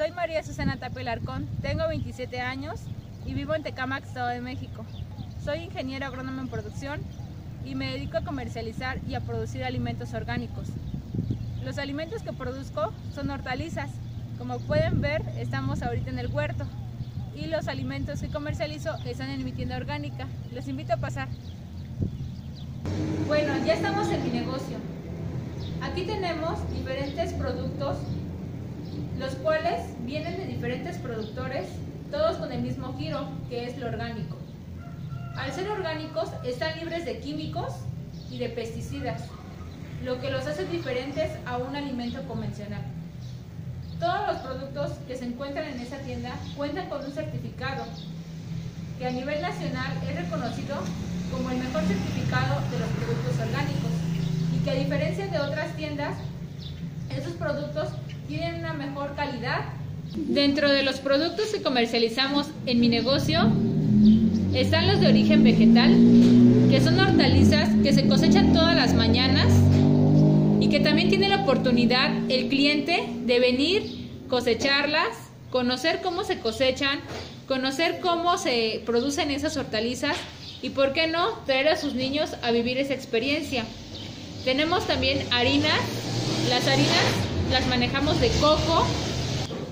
Soy María Susana Tapia Larcón, tengo 27 años y vivo en Tecámac, Estado de México. Soy ingeniero agrónomo en producción y me dedico a comercializar y a producir alimentos orgánicos. Los alimentos que produzco son hortalizas. Como pueden ver, estamos ahorita en el huerto y los alimentos que comercializo están en mi tienda orgánica. Los invito a pasar. Bueno, ya estamos en mi negocio. Aquí tenemos diferentes productos, los cuales vienen de diferentes productores, todos con el mismo giro, que es lo orgánico. Al ser orgánicos, están libres de químicos y de pesticidas, lo que los hace diferentes a un alimento convencional. Todos los productos que se encuentran en esa tienda cuentan con un certificado que a nivel nacional es reconocido como el mejor certificado de los productos orgánicos y que a diferencia de otras tiendas, una mejor calidad. Dentro de los productos que comercializamos en mi negocio están los de origen vegetal, que son hortalizas que se cosechan todas las mañanas y que también tiene la oportunidad el cliente de venir, cosecharlas, conocer cómo se cosechan, conocer cómo se producen esas hortalizas y por qué no traer a sus niños a vivir esa experiencia. Tenemos también harinas, las harinas las manejamos de coco,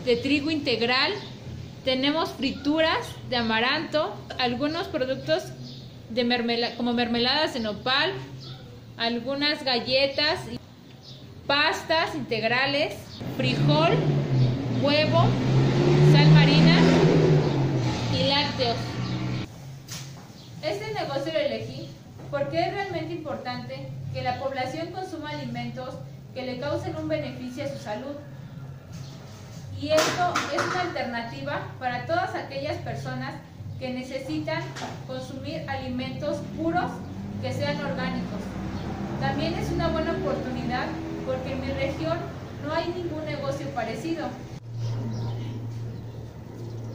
de trigo integral, tenemos frituras de amaranto, algunos productos de mermela como mermeladas de nopal, algunas galletas, pastas integrales, frijol, huevo, sal marina y lácteos. Este negocio lo elegí porque es realmente importante que la población consuma alimentos que le causen un beneficio a su salud. Y esto es una alternativa para todas aquellas personas que necesitan consumir alimentos puros que sean orgánicos. También es una buena oportunidad porque en mi región no hay ningún negocio parecido.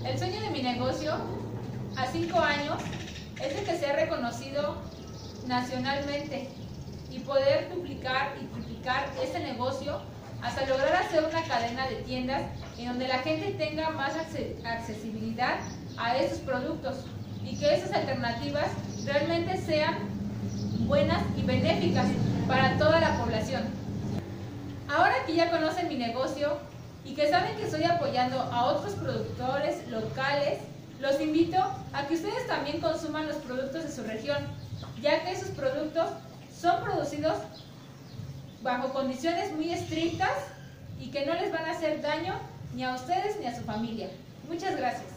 El sueño de mi negocio a cinco años es de que sea reconocido nacionalmente y poder duplicar y triplicar este negocio hasta lograr hacer una cadena de tiendas en donde la gente tenga más accesibilidad a esos productos y que esas alternativas realmente sean buenas y benéficas para toda la población. Ahora que ya conocen mi negocio y que saben que estoy apoyando a otros productores locales, los invito a que ustedes también consuman los productos de su región, ya que esos productos son producidos bajo condiciones muy estrictas y que no les van a hacer daño ni a ustedes ni a su familia. Muchas gracias.